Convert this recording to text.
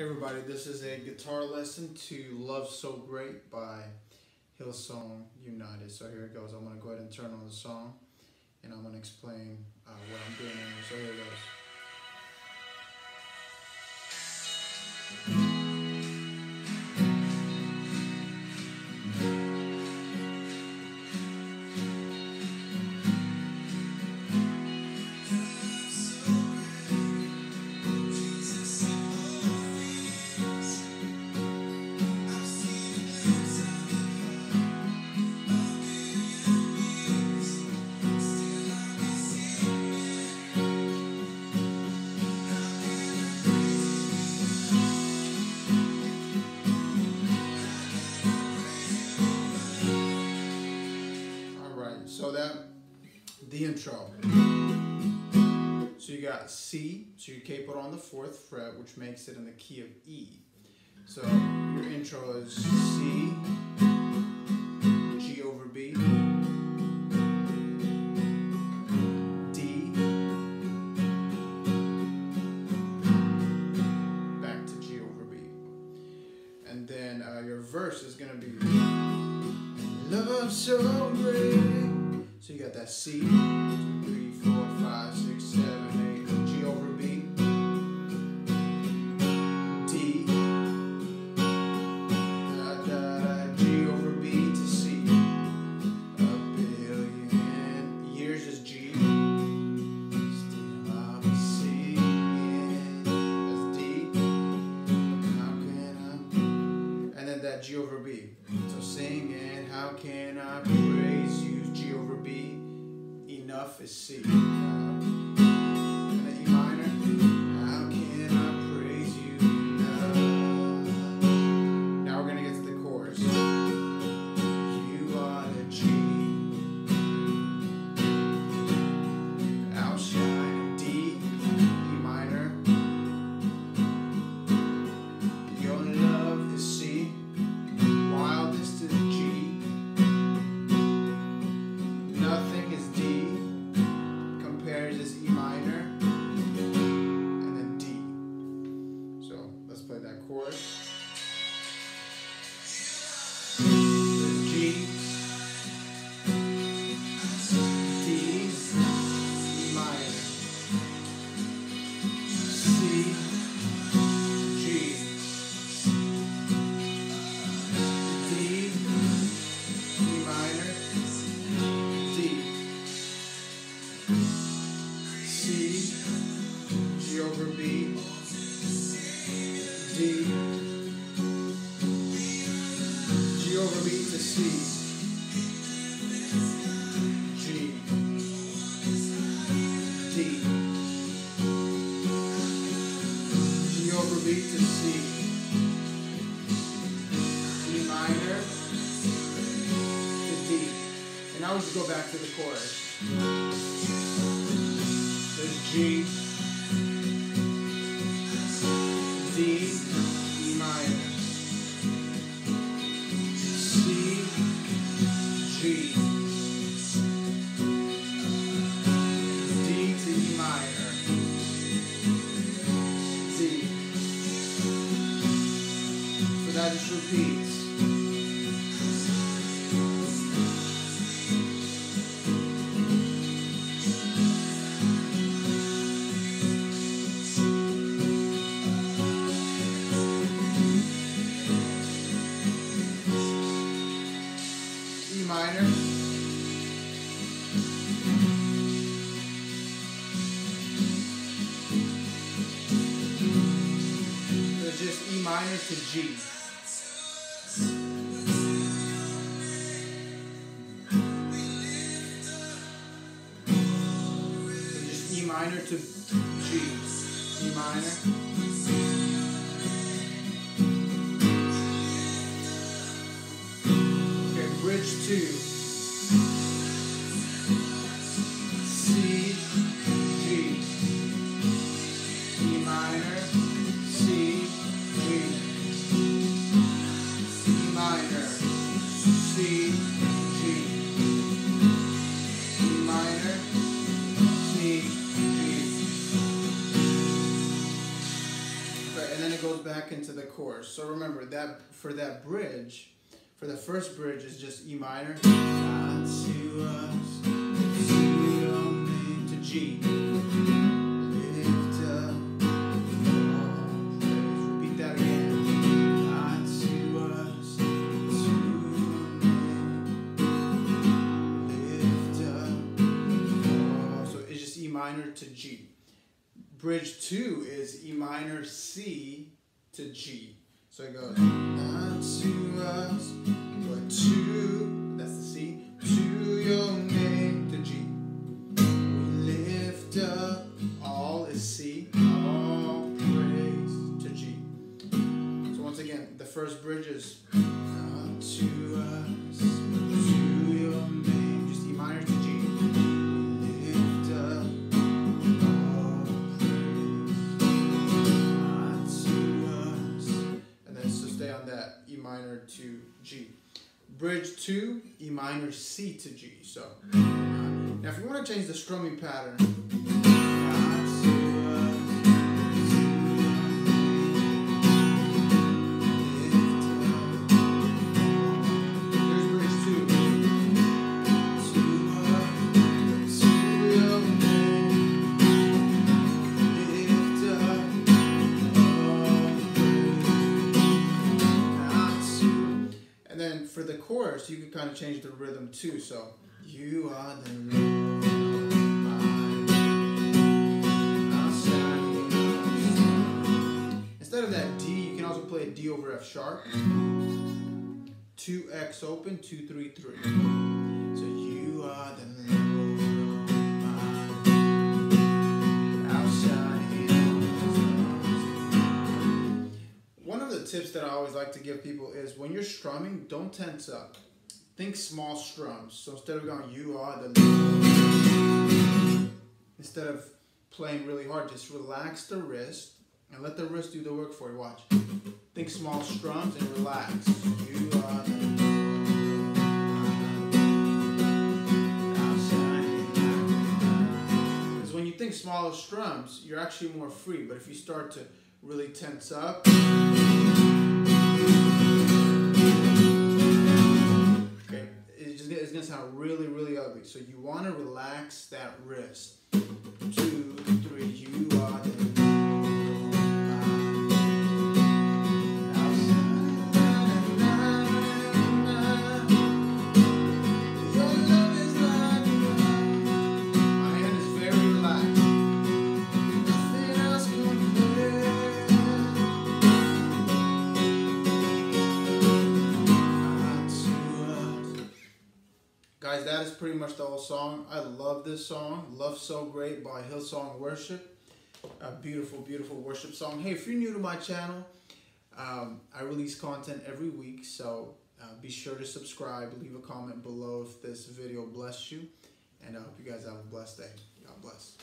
Hey everybody, this is a guitar lesson to Love So Great by Hillsong United. So here it goes. I'm going to go ahead and turn on the song and I'm going to explain uh, what I'm doing. So here it goes. That the intro. So you got C, so you capo it on the fourth fret, which makes it in the key of E. So your intro is C, G over B, D, back to G over B. And then uh, your verse is going to be Love so great. So you got that C, two, three, four, five, six, seven, eight, G over B, D, da, da, da, G over B to C. A billion years is G. Still I'll be singing. That's D. How can I? And then that G over B. So singing, how can I praise enough is C. over B, D, G over B to C, G, D, G over B to C, E minor to D. And now we just go back to the chorus. G, D, E minor, C, G, D to E minor, D. So that just repeats. Minor to G. So just E minor to G. E minor. Okay, bridge two. Back chorus. So remember that for that bridge, for the first bridge is just E minor. God to us, to name, to G. Lift up. Repeat that again. To us, to. Lift up. So it's just E minor to G. Bridge two is E minor C to G. So it goes Bridge two, E minor C to G. So uh, now if you want to change the strumming pattern, you can kind of change the rhythm too. So you are the Instead of that D, you can also play a D over F sharp. Two X open, two three three. So you are One of the tips that I always like to give people is when you're strumming, don't tense up. Think small strums. So instead of going, you are the instead of playing really hard, just relax the wrist and let the wrist do the work for you. Watch. Think small strums and relax. You are the Because when you think smaller strums, you're actually more free. But if you start to really tense up, it's gonna sound really, really ugly. So you want to relax that wrist. Pretty much the whole song. I love this song. Love So Great by Hillsong Worship. A beautiful, beautiful worship song. Hey, if you're new to my channel, um, I release content every week, so uh, be sure to subscribe. Leave a comment below if this video blessed you. And I hope you guys have a blessed day. God bless.